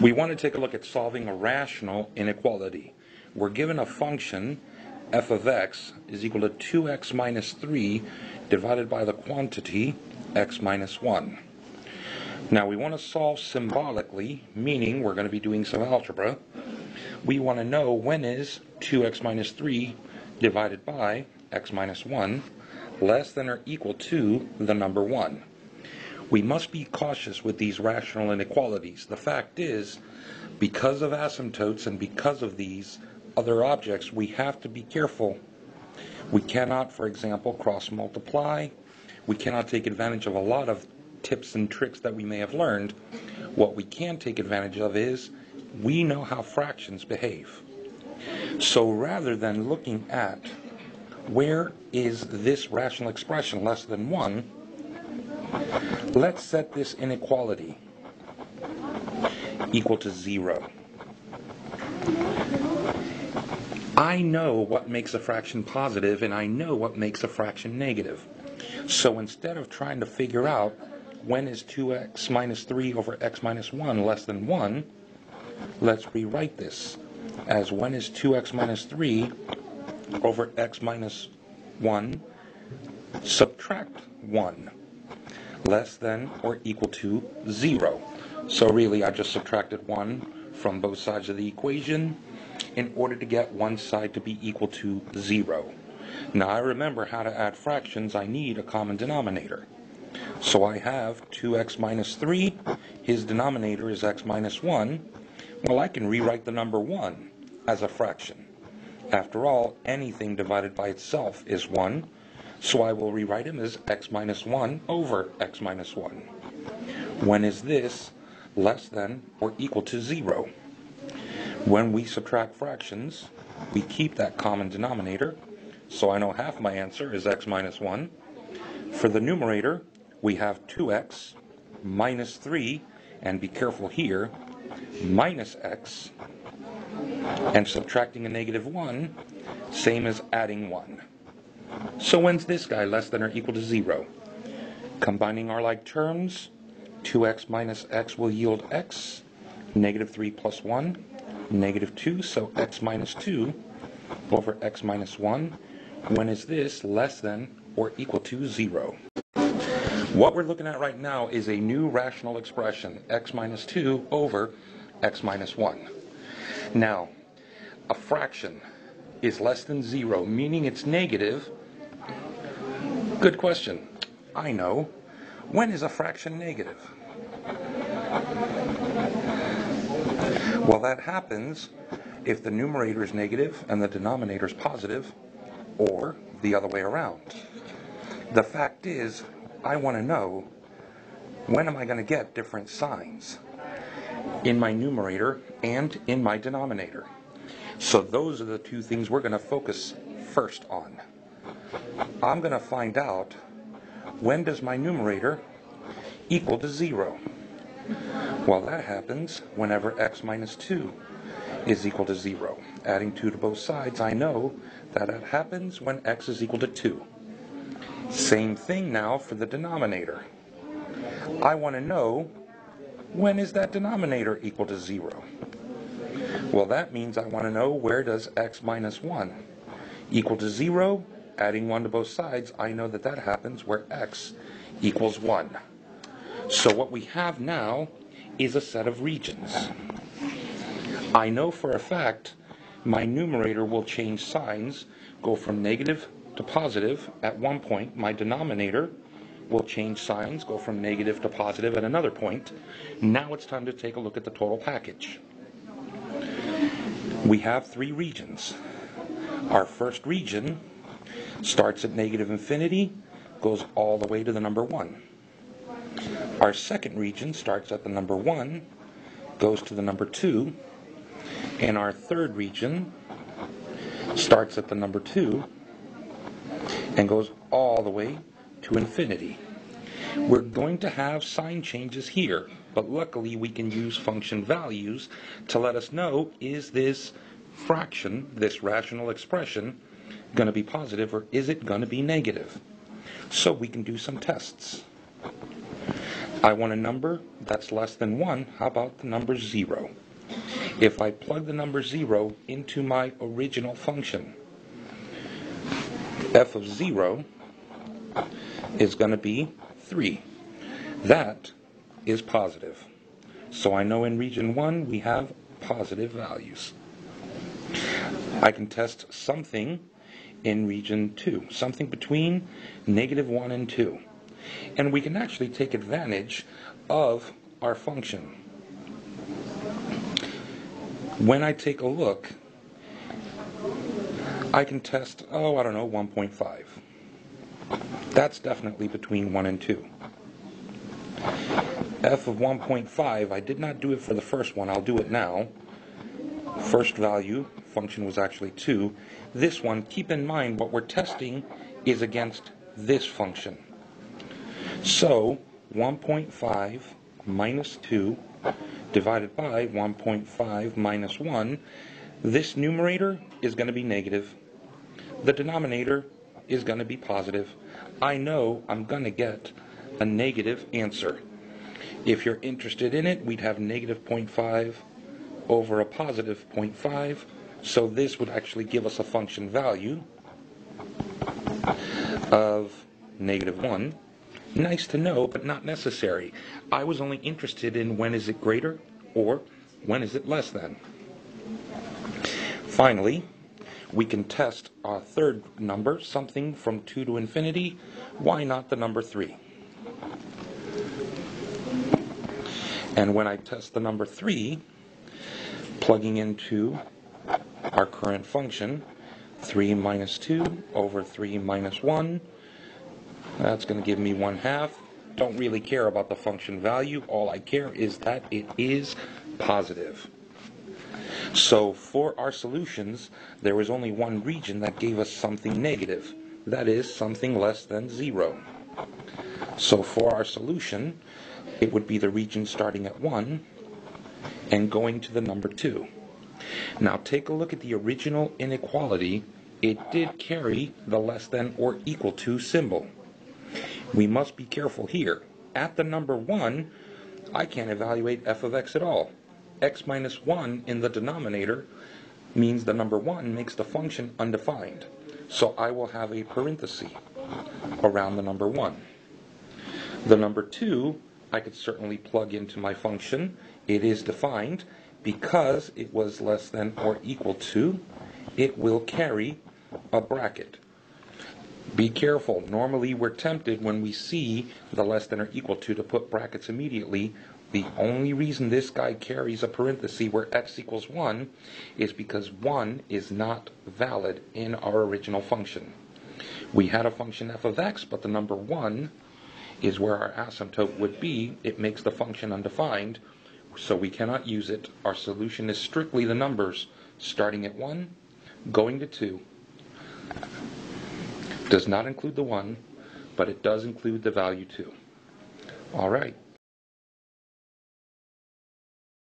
We want to take a look at solving a rational inequality. We're given a function f of x is equal to 2x minus 3 divided by the quantity x minus 1. Now we want to solve symbolically, meaning we're going to be doing some algebra. We want to know when is 2x minus 3 divided by x minus 1 less than or equal to the number 1. We must be cautious with these rational inequalities. The fact is, because of asymptotes and because of these other objects, we have to be careful. We cannot, for example, cross multiply. We cannot take advantage of a lot of tips and tricks that we may have learned. What we can take advantage of is we know how fractions behave. So rather than looking at where is this rational expression less than 1, Let's set this inequality equal to zero. I know what makes a fraction positive and I know what makes a fraction negative. So instead of trying to figure out when is 2x minus 3 over x minus 1 less than 1, let's rewrite this as when is 2x minus 3 over x minus 1 subtract 1 less than or equal to 0. So really I just subtracted 1 from both sides of the equation in order to get one side to be equal to 0. Now I remember how to add fractions, I need a common denominator. So I have 2x minus 3, his denominator is x minus 1. Well, I can rewrite the number 1 as a fraction. After all, anything divided by itself is 1, so I will rewrite him as x minus 1 over x minus 1. When is this less than or equal to 0? When we subtract fractions, we keep that common denominator, so I know half my answer is x minus 1. For the numerator, we have 2x minus 3, and be careful here, minus x, and subtracting a negative 1, same as adding 1. So when's this guy less than or equal to 0? Combining our like terms, 2x minus x will yield x, negative 3 plus 1, negative 2, so x minus 2 over x minus 1. When is this less than or equal to 0? What we're looking at right now is a new rational expression, x minus 2 over x minus 1. Now, a fraction is less than 0, meaning it's negative, Good question. I know. When is a fraction negative? Well, that happens if the numerator is negative and the denominator is positive, or the other way around. The fact is, I want to know when am I going to get different signs in my numerator and in my denominator. So those are the two things we're going to focus first on. I'm going to find out when does my numerator equal to 0. Well, that happens whenever x minus 2 is equal to 0. Adding 2 to both sides, I know that it happens when x is equal to 2. Same thing now for the denominator. I want to know when is that denominator equal to 0. Well, that means I want to know where does x minus 1 equal to 0 adding 1 to both sides, I know that that happens where x equals 1. So what we have now is a set of regions. I know for a fact my numerator will change signs, go from negative to positive at one point. My denominator will change signs, go from negative to positive at another point. Now it's time to take a look at the total package. We have three regions. Our first region starts at negative infinity, goes all the way to the number 1. Our second region starts at the number 1, goes to the number 2, and our third region starts at the number 2 and goes all the way to infinity. We're going to have sign changes here, but luckily we can use function values to let us know is this fraction, this rational expression, going to be positive or is it going to be negative? So we can do some tests. I want a number that's less than 1. How about the number 0? If I plug the number 0 into my original function, f of 0 is going to be 3. That is positive. So I know in region 1 we have positive values. I can test something in region 2, something between negative 1 and 2. And we can actually take advantage of our function. When I take a look, I can test, oh, I don't know, 1.5. That's definitely between 1 and 2. f of 1.5, I did not do it for the first one, I'll do it now. First value, function was actually 2. This one, keep in mind what we're testing is against this function. So 1.5 minus 2 divided by 1.5 minus 1, this numerator is going to be negative. The denominator is going to be positive. I know I'm going to get a negative answer. If you're interested in it, we'd have negative 0.5 over a positive 0.5. So this would actually give us a function value of negative 1. Nice to know, but not necessary. I was only interested in when is it greater or when is it less than. Finally, we can test our third number, something from 2 to infinity. Why not the number 3? And when I test the number 3, plugging into our current function, 3 minus 2 over 3 minus 1, that's going to give me 1 half. Don't really care about the function value. All I care is that it is positive. So for our solutions, there was only one region that gave us something negative. That is something less than 0. So for our solution, it would be the region starting at 1 and going to the number 2. Now take a look at the original inequality. It did carry the less than or equal to symbol. We must be careful here. At the number 1, I can't evaluate f of x at all. x minus 1 in the denominator means the number 1 makes the function undefined. So I will have a parenthesis around the number 1. The number 2, I could certainly plug into my function. It is defined because it was less than or equal to. It will carry a bracket. Be careful. Normally we're tempted when we see the less than or equal to to put brackets immediately. The only reason this guy carries a parenthesis where x equals 1 is because 1 is not valid in our original function. We had a function f of x, but the number 1 is where our asymptote would be. It makes the function undefined, so we cannot use it. Our solution is strictly the numbers starting at 1, going to 2. Does not include the 1, but it does include the value 2. All right.